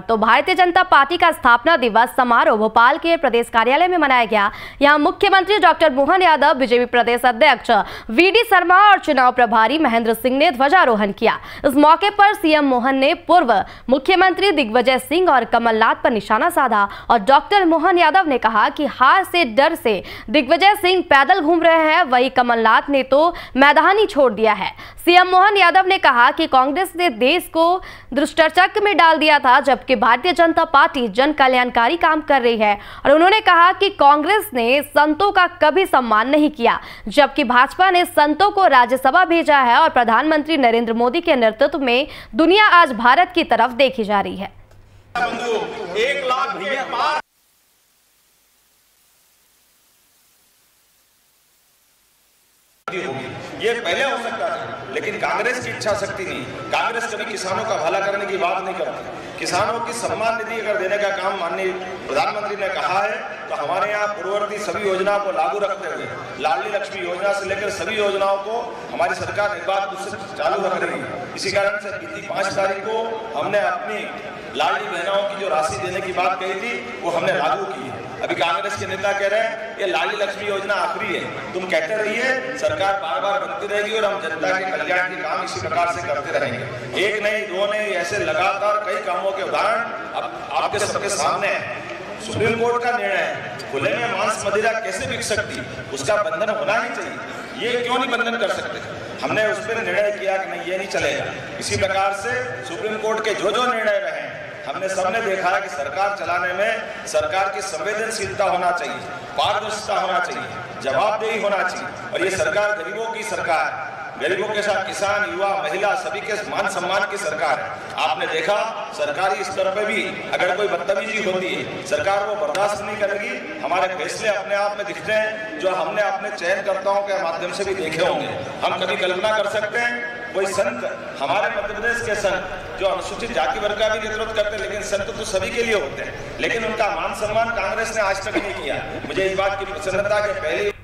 तो भारतीय जनता पार्टी का स्थापना दिवस समारोह भोपाल के प्रदेश कार्यालय में मनाया गया। यहाँ मुख्यमंत्री डॉक्टर मोहन यादव, बीजेपी प्रदेश अध्यक्ष वीडी शर्मा और चुनाव प्रभारी महेंद्र सिंह ने ध्वजारोहण किया। इस मौके पर सीएम मोहन ने पूर्व मुख्यमंत्री दिग्विजय सिंह और कमलनाथ पर निशाना साधा और डॉक्टर मोहन यादव ने कहा कि हार से डर से दिग्विजय सिंह पैदल घूम रहे हैं, वही कमलनाथ ने तो मैदान ही छोड़ दिया है। सीएम मोहन यादव ने कहा कि कांग्रेस ने देश को दुष्टचक्र में डाल दिया था जबकि भारतीय जनता पार्टी जन कल्याणकारी काम कर रही है और उन्होंने कहा कि कांग्रेस ने संतों का कभी सम्मान नहीं किया, जबकि भाजपा ने संतों को राज्यसभा भेजा है और प्रधानमंत्री नरेंद्र मोदी के नेतृत्व में दुनिया आज भारत की तरफ़ देखी जा रही है बंधु एक लाख के पार होगी। ये पहले हो सकता था, लेकिन कांग्रेस की इच्छा शक्ति नहीं। कांग्रेस कभी किसानों का भला करने की बात नहीं करती। किसानों की सम्मान निधि अगर देने का काम माननीय प्रधानमंत्री ने कहा है तो हमारे यहाँ पूर्ववर्ती सभी योजनाओं को लागू रखते हुए, लाडली लक्ष्मी योजना से लेकर सभी योजनाओं को हमारी सरकार निर्बाध रूप से चालू रख रही है। इसी कारण से बीती पाँच तारीख को हमने अपनी लाडली बहनाओं की जो राशि देने की बात कही थी, वो हमने लागू की है। अभी कांग्रेस के नेता कह रहे हैं, ये लाली लक्ष्मी योजना आखिरी है। तुम कहते रहिए, सरकार बार बार बनती रहेगी और हम जनता के कल्याण के काम इसी प्रकार से करते रहेंगे। एक नहीं, दो नहीं, ऐसे लगातार कई कामों के उदाहरण अब आपके सबके सामने है। सुप्रीम कोर्ट का निर्णय है। खुले में मांस मदिरा कैसे बिक सकती? उसका बंधन होना ही चाहिए। ये क्यों नहीं बंधन कर सकते? हमने उस पर निर्णय किया कि नहीं, ये नहीं चलेगा। इसी प्रकार से सुप्रीम कोर्ट के जो जो निर्णय रहे हमने सबने देखा है कि सरकार चलाने में सरकार की संवेदनशीलता होना चाहिए, पारदर्शिता होना चाहिए, जवाबदेही होना चाहिए। और ये सरकार गरीबों की सरकार गरीबों के साथ किसान, युवा, महिला, सभी के मान सम्मान की सरकार आपने देखा, सरकारी स्तर पर भी अगर कोई बदतमीजी होती है सरकार वो बर्दाश्त नहीं करेगी। हमारे फैसले अपने आप में दिखते हैं, जो हमने अपने चयनकर्ताओं के माध्यम से भी देखे होंगे। हम कभी कल्पना कर सकते हैं कोई संत, हमारे मध्य प्रदेश के संत, जो अनुसूचित जाति वर्ग का भी नेतृत्व करते हैं, लेकिन संत तो सभी के लिए होते हैं। लेकिन उनका मान सम्मान कांग्रेस ने आज तक नहीं किया। मुझे इस बात की प्रसन्नता के पहले